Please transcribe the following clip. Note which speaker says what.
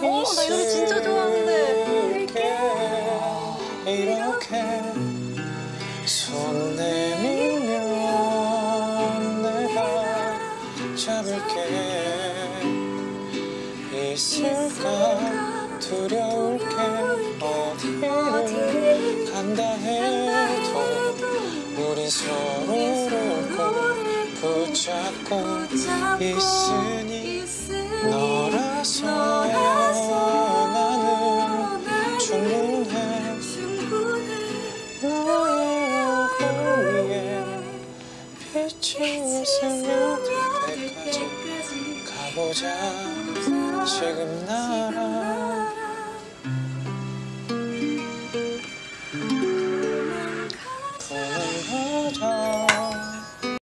Speaker 1: 어, 나이 노래 진짜 좋아하는데.
Speaker 2: 이렇게 손 내밀면 내가 잡을게. 있을까? 두려울 게. 어디를 간다 해도 우린 서로를 꼭 붙잡고 있으니 너라서 지워서 모든 데까지 가보자. 지금 나랑. 부